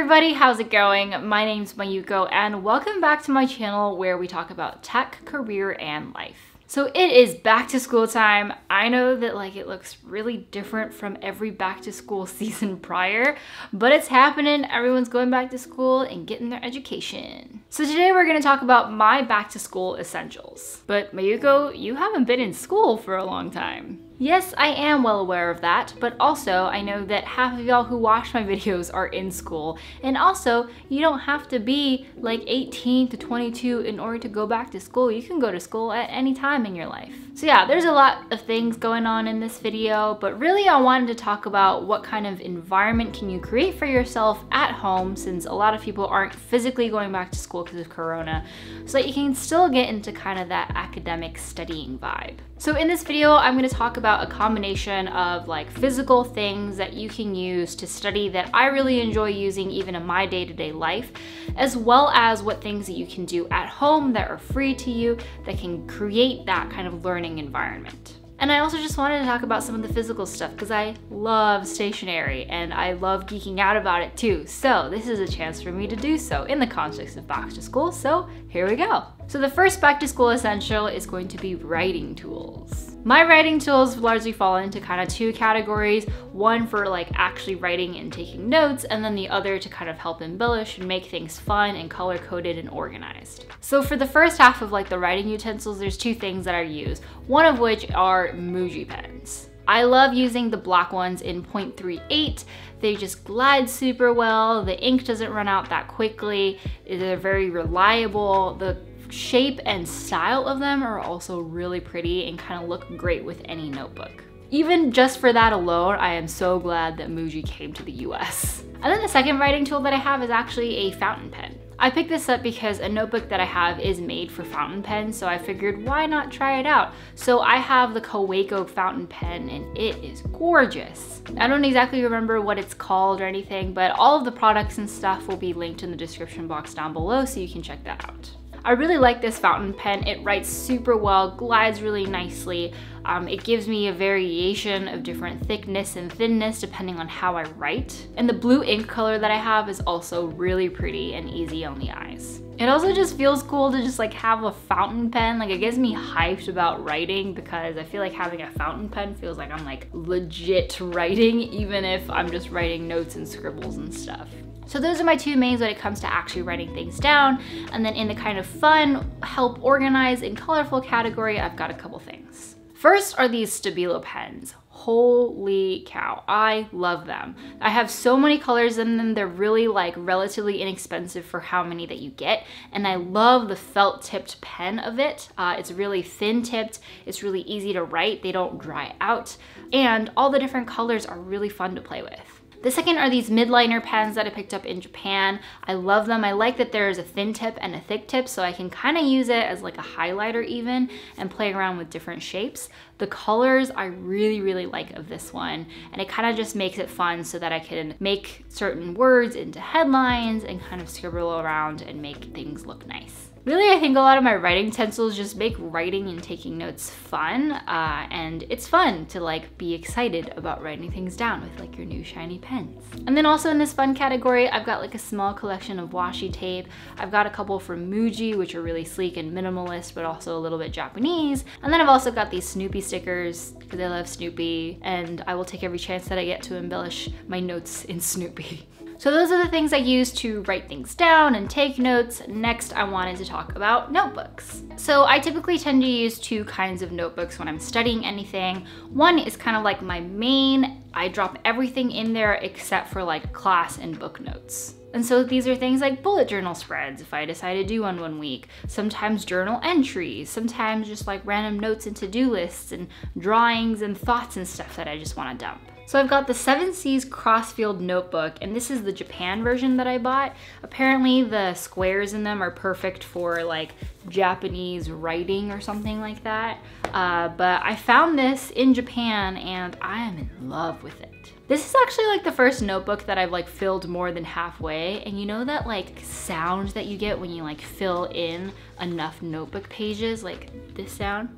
everybody, how's it going? My name's Mayuko and welcome back to my channel where we talk about tech, career, and life. So it is back to school time. I know that like it looks really different from every back to school season prior, but it's happening. Everyone's going back to school and getting their education. So today we're gonna talk about my back to school essentials. But Mayuko, you haven't been in school for a long time. Yes, I am well aware of that, but also I know that half of y'all who watch my videos are in school, and also you don't have to be like 18 to 22 in order to go back to school. You can go to school at any time in your life. So yeah, there's a lot of things going on in this video, but really I wanted to talk about what kind of environment can you create for yourself at home since a lot of people aren't physically going back to school because of Corona, so that you can still get into kind of that academic studying vibe. So in this video, I'm gonna talk about a combination of like physical things that you can use to study that I really enjoy using even in my day-to-day -day life, as well as what things that you can do at home that are free to you that can create that kind of learning environment. And I also just wanted to talk about some of the physical stuff because I love stationery and I love geeking out about it too. So this is a chance for me to do so in the context of back to school. So here we go. So the first back to school essential is going to be writing tools. My writing tools largely fall into kind of two categories. One for like actually writing and taking notes, and then the other to kind of help embellish and make things fun and color coded and organized. So for the first half of like the writing utensils, there's two things that I use. One of which are Muji pens. I love using the black ones in 0.38. They just glide super well. The ink doesn't run out that quickly. They're very reliable. The shape and style of them are also really pretty and kind of look great with any notebook. Even just for that alone, I am so glad that Muji came to the US. And then the second writing tool that I have is actually a fountain pen. I picked this up because a notebook that I have is made for fountain pens, so I figured why not try it out? So I have the Kaweco fountain pen and it is gorgeous. I don't exactly remember what it's called or anything, but all of the products and stuff will be linked in the description box down below so you can check that out. I really like this fountain pen. It writes super well, glides really nicely. Um, it gives me a variation of different thickness and thinness depending on how I write. And the blue ink color that I have is also really pretty and easy on the eyes. It also just feels cool to just like have a fountain pen. Like it gets me hyped about writing because I feel like having a fountain pen feels like I'm like legit writing even if I'm just writing notes and scribbles and stuff. So those are my two mains when it comes to actually writing things down. And then in the kind of fun, help organize, and colorful category, I've got a couple things. First are these Stabilo pens. Holy cow, I love them. I have so many colors in them. They're really like relatively inexpensive for how many that you get. And I love the felt tipped pen of it. Uh, it's really thin tipped. It's really easy to write. They don't dry out. And all the different colors are really fun to play with. The second are these midliner pens that I picked up in Japan. I love them. I like that there's a thin tip and a thick tip so I can kind of use it as like a highlighter even and play around with different shapes. The colors I really, really like of this one and it kind of just makes it fun so that I can make certain words into headlines and kind of scribble around and make things look nice. Really, I think a lot of my writing utensils just make writing and taking notes fun, uh, and it's fun to like be excited about writing things down with like your new shiny pens. And then also in this fun category, I've got like a small collection of washi tape. I've got a couple from Muji, which are really sleek and minimalist, but also a little bit Japanese. And then I've also got these Snoopy stickers, because I love Snoopy, and I will take every chance that I get to embellish my notes in Snoopy. So those are the things I use to write things down and take notes. Next, I wanted to talk about notebooks. So I typically tend to use two kinds of notebooks when I'm studying anything. One is kind of like my main, I drop everything in there except for like class and book notes. And so these are things like bullet journal spreads if I decide to do one one week, sometimes journal entries, sometimes just like random notes and to-do lists and drawings and thoughts and stuff that I just wanna dump. So I've got the Seven Seas Crossfield notebook, and this is the Japan version that I bought. Apparently the squares in them are perfect for like Japanese writing or something like that. Uh, but I found this in Japan and I am in love with it. This is actually like the first notebook that I've like filled more than halfway. And you know that like sound that you get when you like fill in enough notebook pages, like this sound?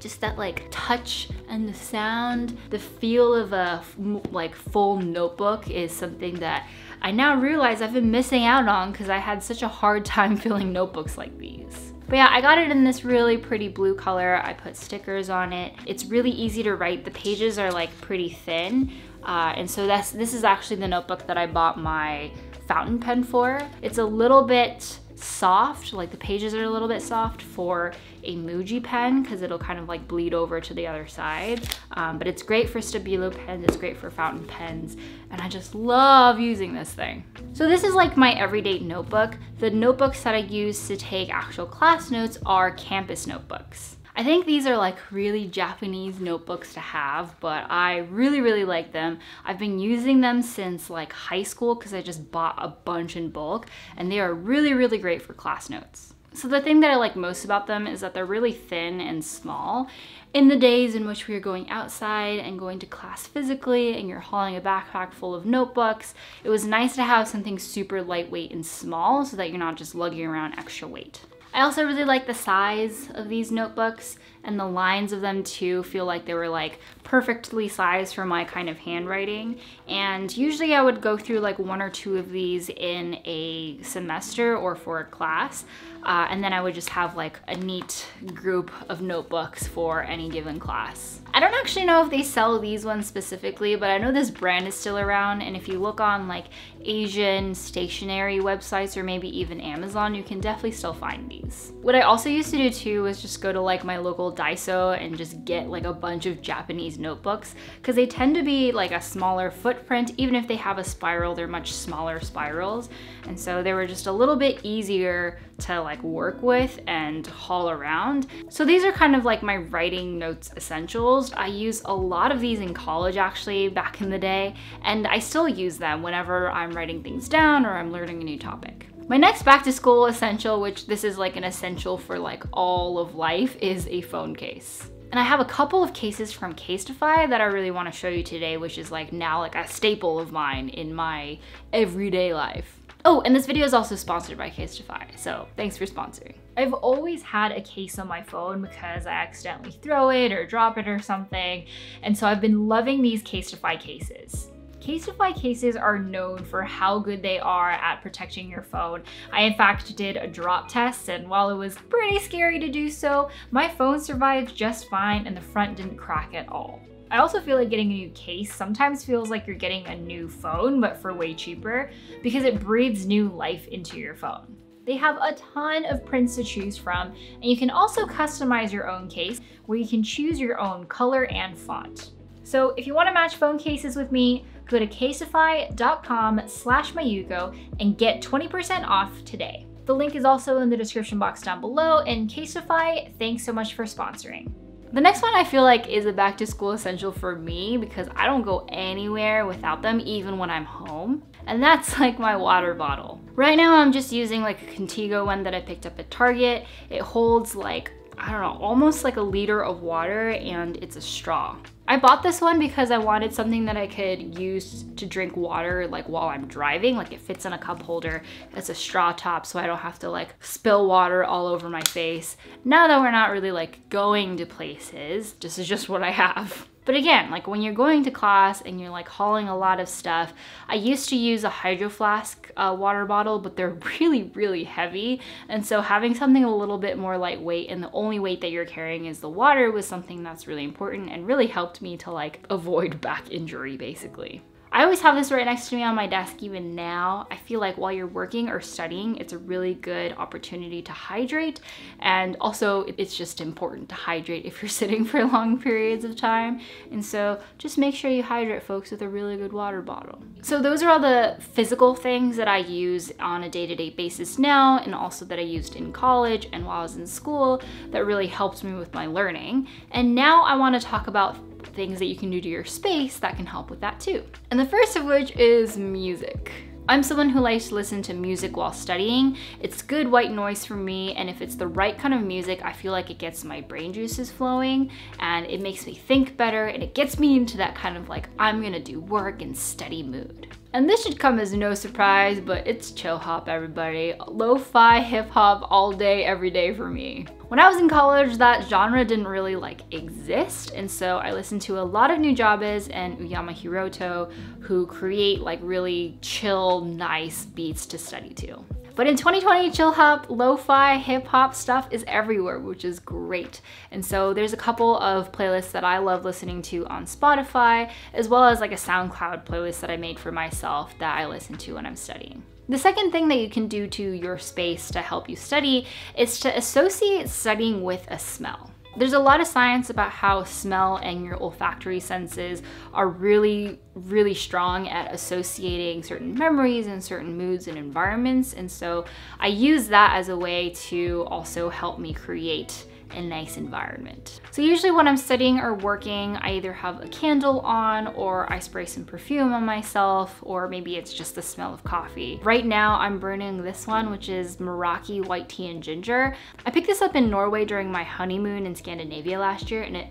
Just that like touch and the sound, the feel of a like full notebook is something that I now realize I've been missing out on because I had such a hard time filling notebooks like these. But yeah, I got it in this really pretty blue color. I put stickers on it. It's really easy to write. The pages are like pretty thin. Uh, and so that's this is actually the notebook that I bought my fountain pen for. It's a little bit soft, like the pages are a little bit soft for a Muji pen because it'll kind of like bleed over to the other side. Um, but it's great for Stabilo pens, it's great for fountain pens, and I just love using this thing. So this is like my everyday notebook. The notebooks that I use to take actual class notes are campus notebooks. I think these are like really Japanese notebooks to have, but I really, really like them. I've been using them since like high school because I just bought a bunch in bulk and they are really, really great for class notes. So the thing that I like most about them is that they're really thin and small. In the days in which we are going outside and going to class physically and you're hauling a backpack full of notebooks, it was nice to have something super lightweight and small so that you're not just lugging around extra weight. I also really like the size of these notebooks and the lines of them too feel like they were like perfectly sized for my kind of handwriting. And usually I would go through like one or two of these in a semester or for a class. Uh, and then I would just have like a neat group of notebooks for any given class. I don't actually know if they sell these ones specifically, but I know this brand is still around. And if you look on like Asian stationery websites or maybe even Amazon, you can definitely still find these. What I also used to do too was just go to like my local Daiso and just get like a bunch of Japanese notebooks because they tend to be like a smaller footprint. Even if they have a spiral, they're much smaller spirals. And so they were just a little bit easier to like work with and haul around. So these are kind of like my writing notes essentials. I use a lot of these in college actually back in the day, and I still use them whenever I'm writing things down or I'm learning a new topic. My next back to school essential, which this is like an essential for like all of life, is a phone case. And I have a couple of cases from Casetify that I really want to show you today, which is like now like a staple of mine in my everyday life. Oh, and this video is also sponsored by Casetify, so thanks for sponsoring. I've always had a case on my phone because I accidentally throw it or drop it or something, and so I've been loving these Casetify cases. Casetify cases are known for how good they are at protecting your phone. I in fact did a drop test and while it was pretty scary to do so, my phone survived just fine and the front didn't crack at all. I also feel like getting a new case sometimes feels like you're getting a new phone, but for way cheaper, because it breathes new life into your phone. They have a ton of prints to choose from, and you can also customize your own case where you can choose your own color and font. So if you want to match phone cases with me, go to casetify.com slash mayuko and get 20% off today. The link is also in the description box down below, and Casetify, thanks so much for sponsoring. The next one I feel like is a back to school essential for me because I don't go anywhere without them even when I'm home. And that's like my water bottle. Right now I'm just using like a Contigo one that I picked up at Target. It holds like I don't know, almost like a liter of water and it's a straw. I bought this one because I wanted something that I could use to drink water like while I'm driving. Like it fits in a cup holder. It's a straw top so I don't have to like spill water all over my face. Now that we're not really like going to places, this is just what I have. But again, like when you're going to class and you're like hauling a lot of stuff, I used to use a hydro flask uh, water bottle, but they're really, really heavy. And so having something a little bit more lightweight and the only weight that you're carrying is the water was something that's really important and really helped me to like avoid back injury basically. I always have this right next to me on my desk even now. I feel like while you're working or studying, it's a really good opportunity to hydrate. And also it's just important to hydrate if you're sitting for long periods of time. And so just make sure you hydrate folks with a really good water bottle. So those are all the physical things that I use on a day-to-day -day basis now and also that I used in college and while I was in school that really helped me with my learning. And now I wanna talk about things that you can do to your space that can help with that too. And the first of which is music. I'm someone who likes to listen to music while studying. It's good white noise for me, and if it's the right kind of music, I feel like it gets my brain juices flowing and it makes me think better and it gets me into that kind of like, I'm gonna do work and study mood. And this should come as no surprise, but it's chill hop everybody. Lo-fi hip hop all day, every day for me. When I was in college, that genre didn't really like exist, and so I listened to a lot of New Nujabes and Uyama Hiroto, who create like really chill, nice beats to study to. But in 2020, chill hop, lo-fi, hip hop stuff is everywhere, which is great. And so there's a couple of playlists that I love listening to on Spotify, as well as like a SoundCloud playlist that I made for myself that I listen to when I'm studying. The second thing that you can do to your space to help you study is to associate studying with a smell. There's a lot of science about how smell and your olfactory senses are really, really strong at associating certain memories and certain moods and environments. And so I use that as a way to also help me create a nice environment. So usually when I'm studying or working, I either have a candle on or I spray some perfume on myself, or maybe it's just the smell of coffee. Right now I'm burning this one, which is Meraki white tea and ginger. I picked this up in Norway during my honeymoon in Scandinavia last year and it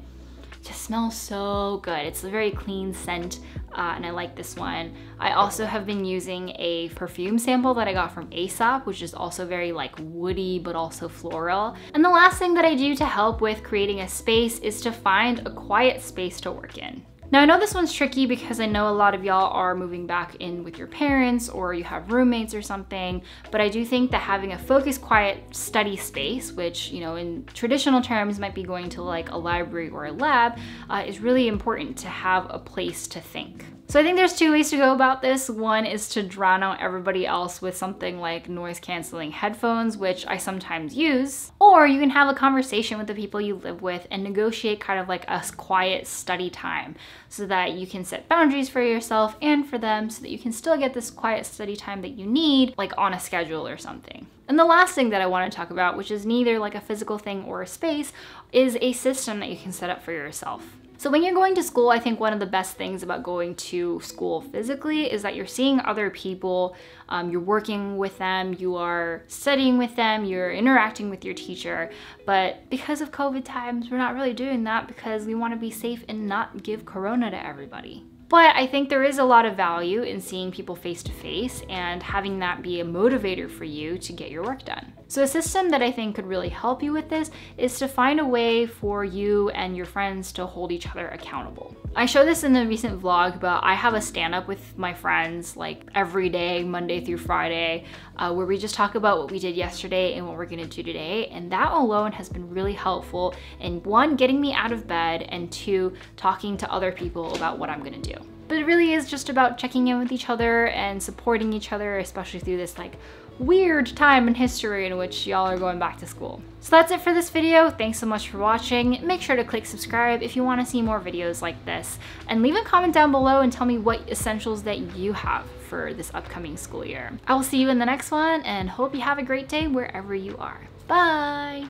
just smells so good. It's a very clean scent uh, and I like this one. I also have been using a perfume sample that I got from Aesop, which is also very like woody but also floral. And the last thing that I do to help with creating a space is to find a quiet space to work in. Now I know this one's tricky because I know a lot of y'all are moving back in with your parents or you have roommates or something, but I do think that having a focused, quiet study space, which, you know, in traditional terms might be going to like a library or a lab, uh, is really important to have a place to think. So I think there's two ways to go about this. One is to drown out everybody else with something like noise canceling headphones, which I sometimes use. Or you can have a conversation with the people you live with and negotiate kind of like a quiet study time so that you can set boundaries for yourself and for them so that you can still get this quiet study time that you need like on a schedule or something. And the last thing that I want to talk about, which is neither like a physical thing or a space, is a system that you can set up for yourself. So when you're going to school, I think one of the best things about going to school physically is that you're seeing other people, um, you're working with them, you are studying with them, you're interacting with your teacher. But because of COVID times, we're not really doing that because we want to be safe and not give corona to everybody. But I think there is a lot of value in seeing people face to face and having that be a motivator for you to get your work done. So a system that I think could really help you with this is to find a way for you and your friends to hold each other accountable. I show this in the recent vlog, but I have a stand up with my friends like every day, Monday through Friday, uh, where we just talk about what we did yesterday and what we're gonna do today. And that alone has been really helpful in one, getting me out of bed, and two, talking to other people about what I'm gonna But it really is just about checking in with each other and supporting each other, especially through this like weird time in history in which y'all are going back to school. So that's it for this video. Thanks so much for watching. Make sure to click subscribe if you want to see more videos like this. And leave a comment down below and tell me what essentials that you have for this upcoming school year. I will see you in the next one and hope you have a great day wherever you are. Bye!